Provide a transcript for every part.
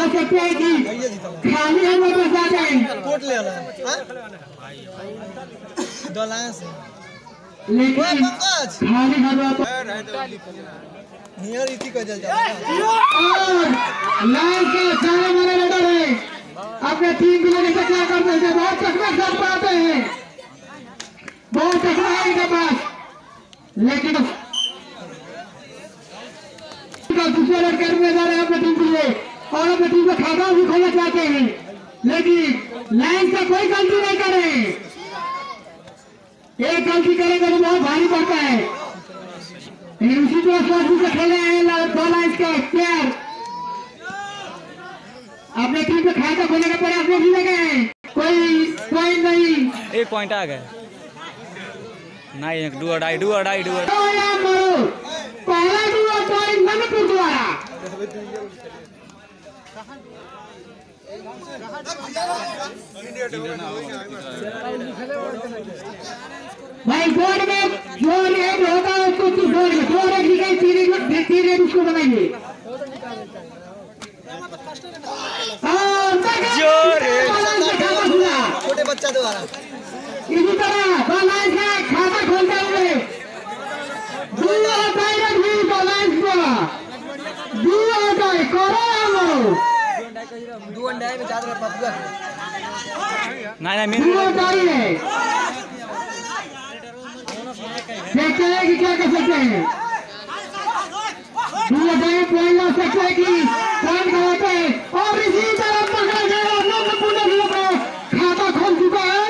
कह सकते हैं कि खाली है वो बस जाते हैं कोट ले आना। हाँ? डलाया से। लेकिन खाली है वो नियर इति का जल जा और लाइन के सारे मेरे रेडर है। अपने टीम के लिए क्या करते हैं? बहुत चकमा साथ पाते हैं। बहुत चकमा है इनके पास। लेकिन का दूसरे लड़के में जा रहे हैं अपने टीम के लिए। और अपने टीम का खाता भी खोलना चाहते हैं। लेकिन लाइन का कोई गलती नहीं करे। एक गलती करेगा तो बहुत भारी पड़ता है। उसी तरह स्वास्थ्य से खेले हैं दो लाइन के प्लेयर अपने टीम के खाता खोलने का प्रयास में भी लगे हैं। कोई कोई नहीं। एक पॉइंट आ गए। नहीं डू अडाई डू अडाई डू मरो। पहला दुआ पॉइंट मणिपुर द्वारा। भाई बोर्ड में जो रेड होगा उसको उस बोर्ड में जो रेड लिखे तीन रेड तीन रेड उसको बनाइए और देखा- जो रेड- बालांस से खाता खुला छोटे बच्चा द्वारा। इसी तरह बालांस का खाता खोलते हुए दुआ डायरेक्ट भी बालांस को दुआ डाय करो हमरो दो नहीं दुआ मेरे डाई है देखते हैं कि क्या कर सकते हैं दुआ डाई पॉइंट ला सकते हैं कि पॉइंट गवाते हैं और इसी तरह पकड़ा गया नंबर पूर्ण भी अपना खाता खोल चुका है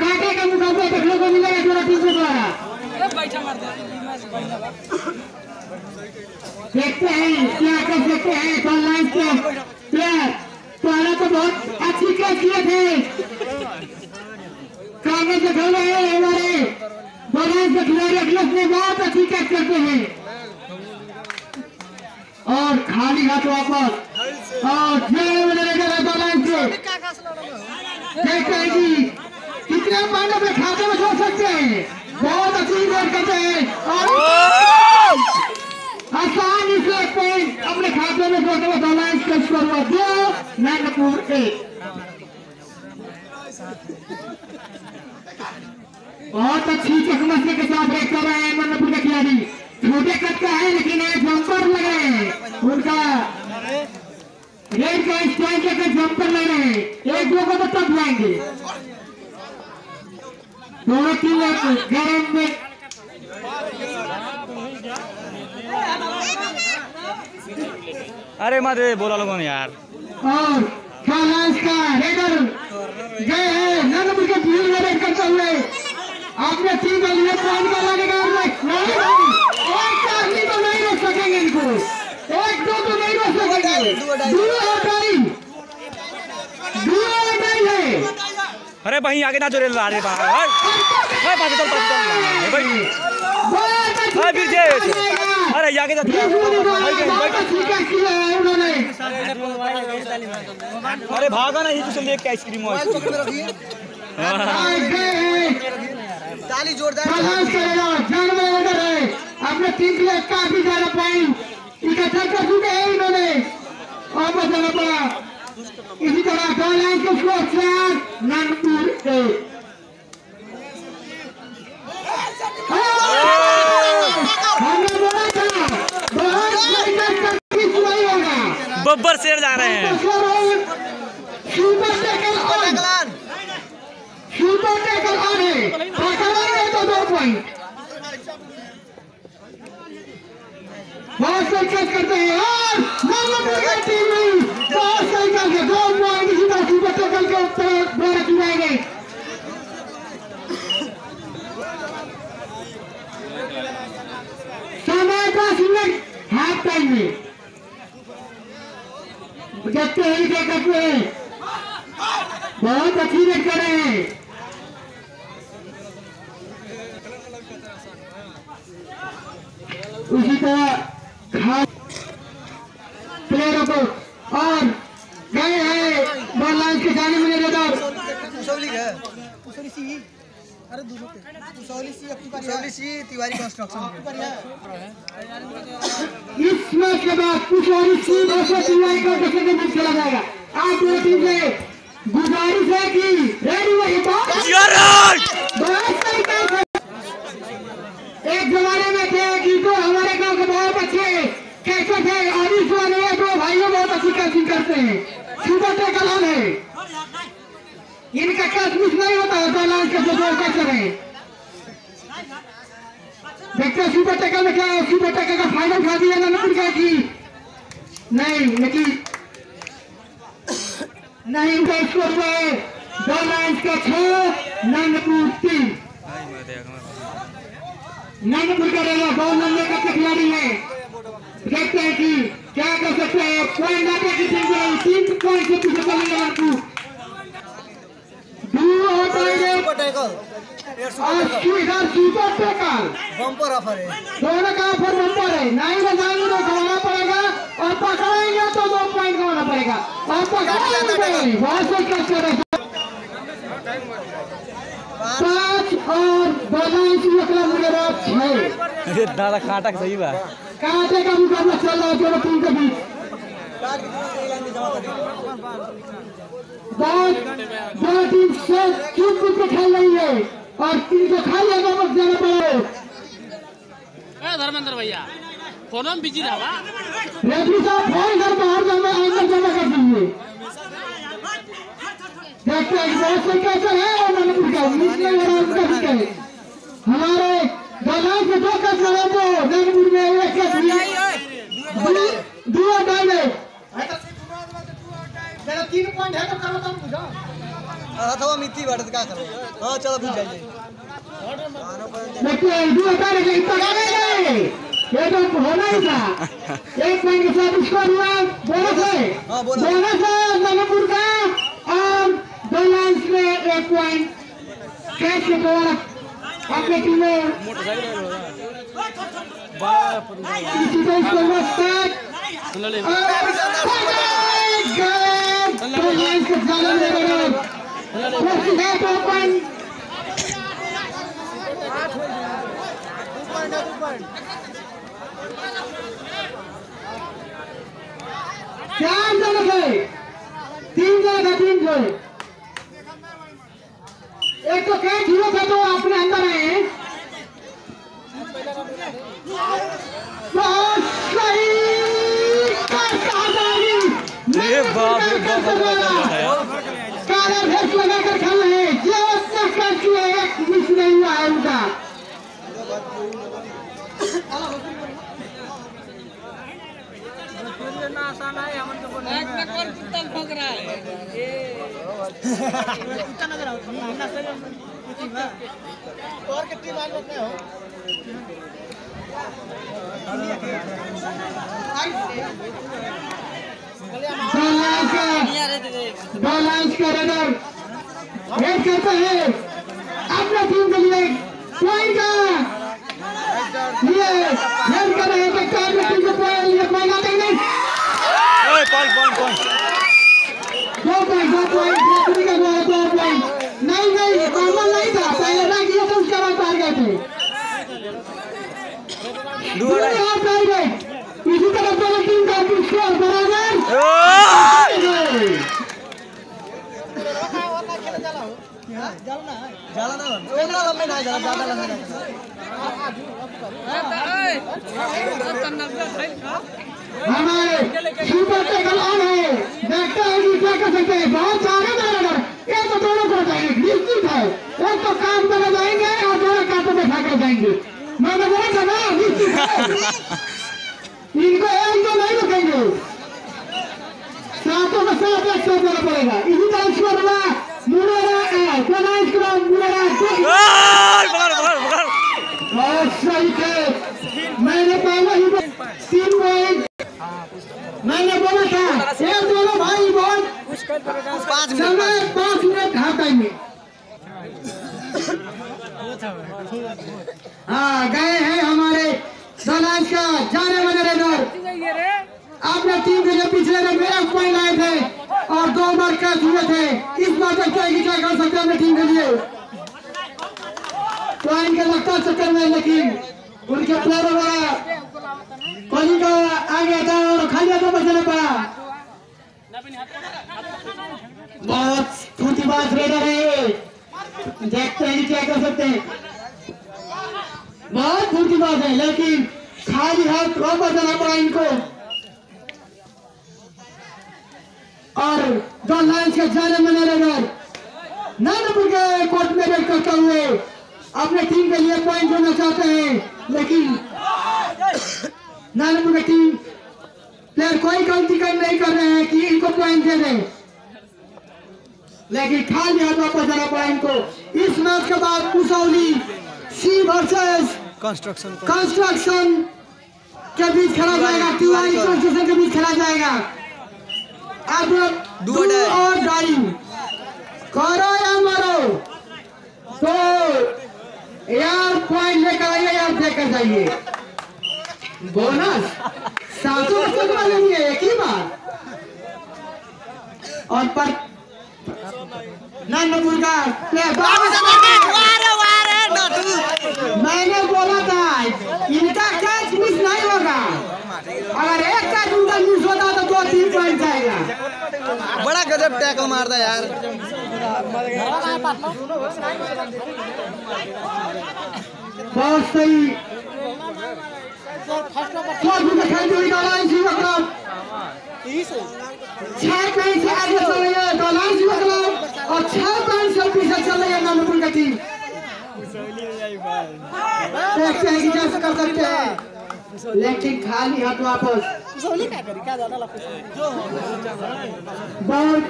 काटे का मुकाबला देखने को मिलेगा जोड़ा टीम द्वारा देखते हैं क्या कर सकते हैं ऑनलाइन के प्लेयर पहले तो बहुत अच्छी कैच किए थे। कागज़ से खेल रहे हैं हमारे बॉलांस के खिलाड़ी अखिलेश ने बहुत अच्छी कैच करते हैं। और खाली हाथ वापस। और जेल में लेकर गए बॉलांस से देखते हैं कि कितने पॉइंट अपने खाते में छोड़ सकते हैं। बहुत अच्छी बैट करते हैं। और आसानी से पॉइंट अपने खाते में जोड़ते हुए बालांस का स्कोर हुआ दो नागपुर एक बहुत अच्छी चकमक के साथ रेड कर रहे हैं नागपुर के खिलाड़ी। छोटे कद का है लेकिन एक जंपर लग हैं। उनका रेड का स्ट्राइक के जंपर लग रहे हैं। एक दो को तो तब जाएँगे दोनों टीम गरम में अरे मत बोला लोगों ने यार। और का रेडर गए हैं नगर के फ़ील्ड में रेड करते हुए। आपने के लिए पॉइंट का लगेगा नहीं एक का आदमी तो नहीं रोक सकेंगे इनको। एक दो तो नहीं रोक सकेंगे। दो हटाई दो हटाई है। अरे भाई आगे ना जोरे ला रे। बा अरे पास चल पास चल। भाई। अरे वीर कैच जी करेगा। अरे आगे जा बीस मिनट बाद बहुत अच्छी कैच की उन्होंने। अरे भागा ना ये तो आइसक्रीम आए गए। हैं ताली जोरदार। है। अपने टीम के लिए काफ़ी ज़्यादा पॉइंट इकट्ठा कर चुके हैं इन्होंने। और बचाना पड़ा इसी तरह बालांस के स्कोर चार नागपुर एक हमने बोला था बहुत बड़ी टक्कर किस वही होगा बब्बर शेर जा रहे हैं। है। तो दो पॉइंट बहुत सही कैच करते हैं और मोहम्मद टीम में बहुत सही करके दो पॉइंट इसी तरह सुपर टैकल के ऊपर द्वारा चुनाए गए। समय दस मिनट हाफ़ टाइम में। हैं क्या करते हैं बहुत अच्छी रेड कर उसी तरह प्लेयरों को और गए हैं। बॉल लाइन के जाने में रेडर अरे दोनों पे कुशौली सी अपनी पर कुशौली सी तिवारी कंस्ट्रक्शन इस मैच के बाद कुछ और इस वर्सेस टीआई का देखने मैच खेला जाएगा। आप दोनों टीम से गुजारिश है कि रेडी वही बात। सही काम है। एक जमाने में थे कि तो हमारे गाँव के बहुत अच्छे कैसे थे और इस वाले में दो भाइयों बहुत अच्छी कैचिंग करते हैं। सुपर टेकल ऑन है। इनका कैच मिस नहीं होता है बैलेंस के जो कैचर है देखते हैं सुपर टेकल में क्या है सुपर टेकल का फाइनल खा दिया ना नंबर का की नहीं, लेकिन नहीं उनका स्कोर हुआ है। लाइन्स का छह नंदपुर तीन। नंदपुर का रहेगा दो नंबर का खिलाड़ी है। देखते हैं कि क्या कर सकते हैं। पॉइंट आते की टीम को तीन पॉइंट से पीछे चलेंगे नंदपुर दो हटाएँगे सुपर टैकल और इधर सुपर टेकल। बम्पर ऑफ़र है। दोनों का ऑफ़र बम्पर है। नहीं बजाएँगे तो गवाना पड़ेगा और पकड़ेंगे तो दो पॉइंट गवाना पड़ेगा। और पकड़ेंगे बहुत सही कर। रहे पाँच और बैलेंस मेरा छह। अरे दादा काटा सही बा कांटे का मुकाबला चल रहा है दोनों टीम के बीच। दी बहुत टीम से चुप चुप के खेल रही है? और तीन को खाली अगर मत जाना पड़े? धर्मेंद्र भैया फ़ोन में बिज़ी रहा रेफरी साहब फ़ोन घर बाहर जाना अंदर कर दीजिए देखते हैं कैसे है और मिस नहीं हो रहा है उनका ठीक है हमारे दलाल के दो कैच लगे तो मणिपुर में एक कैच मिली दो डाल दे मेरा तीन पॉइंट है तो करो तुम बुझो अथवा मिट्टी बढ़त का करो हाँ चलो बुझ जाइए हैं ये तो होना ही था। एक पॉइंट के साथ स्कोर हुआ बोनस है। हाँ, बोनस। बोनस है मणिपुर का और दो लाइन्स में एक पॉइंट कैच के द्वारा अपनी टीम में किसी को इसको मस्ताक सुन ले दो लाइन्स के जाने है चार जन थे तीन जन था तीन जन एक तो कैच हुआ था तो अपने अंदर आए बहुत सही बाप रे बाप। काला भेष लगाकर खेल रहे हैं जो अपना कैच किया एक मिस नहीं हुआ है उनका और कितनी माल में हो दो लाइन्स का दो लाइन्स का रनर वेट करते हैं अपना टीम के लिए पॉइंट का ये वेट कर रहे हैं कि कौन को पॉइंट लिए पॉइंट आते नहीं। ओए पॉइंट पॉइंट पॉइंट। दो पॉइंट दो पॉइंट रेफरी का द्वारा दो पॉइंट नहीं नहीं कॉमन नहीं था पहले ना किया था उसके बाद हार गए थे। दो हार हार गए इसी तरह दोनों टीम का स्कोर बराबर। ओए! ज़्यादा ना उतना लंबे ना। ज़्यादा ज़्यादा लंबे ना। सुपर टेकल ऑन है देखते हैं। कि क्या कर सकते हैं बहुत सारे मैनेजर ये तो दोनों को जाएँगे निश्चित है। वो तो काम करने जाएँगे और दोनों कांटों में खाकर जाएँगे। मैंने बोला था ना, निश्चित है इनको एक तो नहीं रखेंगे सातों में सात एक साथ देना पड़ेगा इसी तरह स्कोर हुआ मुरेरा कोना स्कोर मुरेरा ओए! पकड़ पकड़ पकड़ और सही थे मैंने पहले ही बोला, तीन पॉइंट मैंने बोला था ये दोनों भाई बहुत पाँच मिनट समय पाँच मिनट हाफ़ टाइम में हाँ गए हैं हमारे दलाल का जाने वाले रनर आपने टीम के जो पिछले रन में एक पॉइंट आए थे और बार कैच हुए थे इस हैं कि क्या कर सकते हैं टीम के लिए? का चक्कर में, लेकिन उनके प्लेयर वगैरह कोहली का आगे था और खाली को बचना पड़ा। बहुत फुर्तीबाज रेडर है देखते हैं क्या कर सकते हैं। बहुत फुर्तीबाज है, लेकिन खाली हाथ वापस जाना पड़ा इनको। और दो लाइन्स के जाने माने रेडर नानपुर के कोर्ट में बैठ करते हुए अपने टीम के लिए पॉइंट होना चाहते हैं लेकिन नानपुर की टीम प्लेयर कोई गलती कर नहीं कर रहे हैं कि इनको पॉइंट दे दें। लेकिन खाली हाथ वापस जाना पड़ा इनको इस मैच के बाद Kusauli C versus construction construction के बीच खेला जाएगा। तिवारी कंस्ट्रक्शन के बीच खेला जाएगा। Do die. और डाई करो या मरो? तो यार पॉइंट लेकर आइए यार देकर जाइए। बोनस सातों बच्चों को लेंगे एक ही बार। और पर नानपुर का मैंने बोला था इनका कैच मिस नहीं होगा। अगर एक कैच उनका मिस दो तीन पॉइंट जाएगा। बड़ा गजब टैकल मारता यार। बहुत सही। फोर भी दिखाई दी डॉलाइन शिवा क्लब छह पॉइंट से आगे चल रही है डॉलाइन शिवा क्लब और छह पॉइंट से पीछे चल रही है नानपुर का टीम देखते हैं कि कैसे कर सकते हैं। लेकिन खाली हाथ वापस। बहुत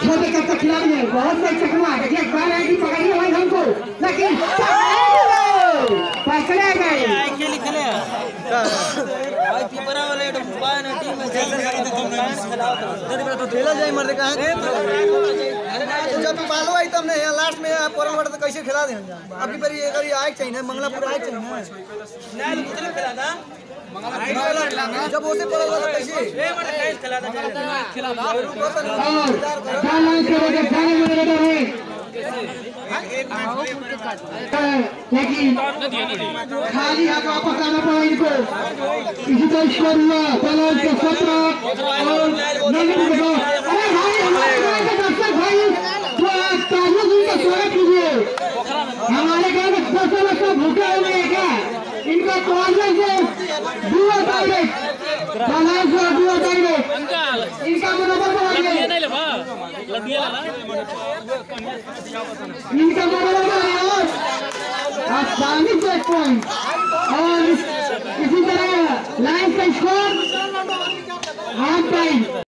छोटे का खिलाड़ी है बहुत सही चकमा है देखिए बाल है कि पकड़िए भाई हमको लेकिन पकड़े गए खेला जाए मर्द का जब पालो आई तुमने लास्ट में पोरन तो कैसे खिला दे अभी पर ये करी आए चाहिए मंगलापुर आए चाहिए जब उसे पड़ा तो कैसे और जालान के बगैर जाने में लगा है लेकिन खाली हाथ वापस आना पड़ा इनको इसी तरह स्कोर हुआ जालान के सत्रह और के दो अरे भाई हमारे के दर्शक भाई जो आज से उनका स्वागत कीजिए हमारे गाँव के दर्शक बच्चे भूखे हुए हैं क्या इनका कॉलेज से दुआ टारगेट जालान से दुआ टारगेट अंकल इनका मनोबल बढ़ाइए लड़कियाँ नहीं लेबा लड़कियाँ लेला इनका मनोबल बढ़ाइए और चालीस एक पॉइंट